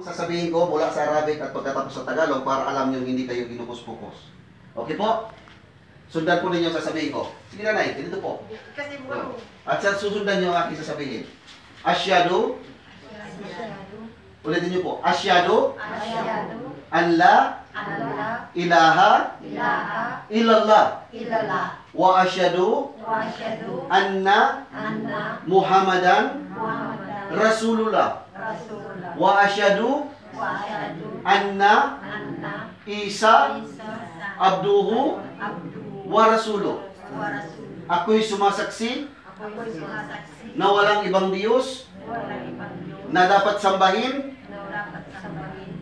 Sasabihin ko mula sa Arabic at pagkatapos sa Tagalog para alam nyo hindi kayo ginukus-pukus. Okay po? Sundan po ninyo ang sasabihin ko. Sige nanay, ganito po. Kasi mo, At sa susundan nyo ang aking sasabihin. Asyadu, ulitin nyo po. Asyado, an la Allah, ilaha ilaha, illallah. illallah, Wa asyadu wa asyadu, anna anna, Muhammadan Muhammadan, Rasulullah. Wa asyadu anna Isa abduhu abdu, wa rasuluh. Ako'y sumasaksi na walang ibang Diyos na dapat sambahin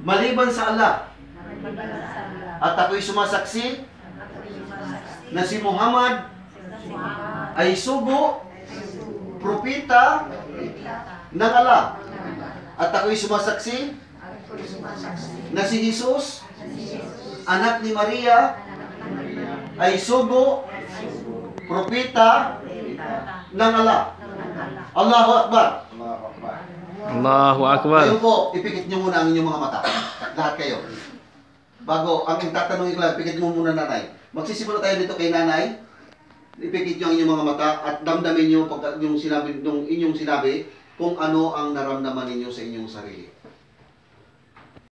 maliban sa Allah. At ako'y sumasaksi na si Muhammad ay sugo, propita ng Allah. At ako'y sumasaksi sumasaksi, na si Jesus, anak ni Maria, anak ng Maria, ay sugo, propeta, ng Allah. Allahu Akbar. Allahu Akbar. Ngayon po, ipikit nyo muna ang inyong mga mata. Lahat kayo. Bago, ang tatanungin ko lang, pikit mo muna nanay. Magsisimula tayo dito kay nanay. Ipikit nyo ang inyong mga mata at damdamin nyo pag yung sinabi, yung inyong sinabi kung ano ang naramdaman ninyo sa inyong sarili.